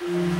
Mm-hmm.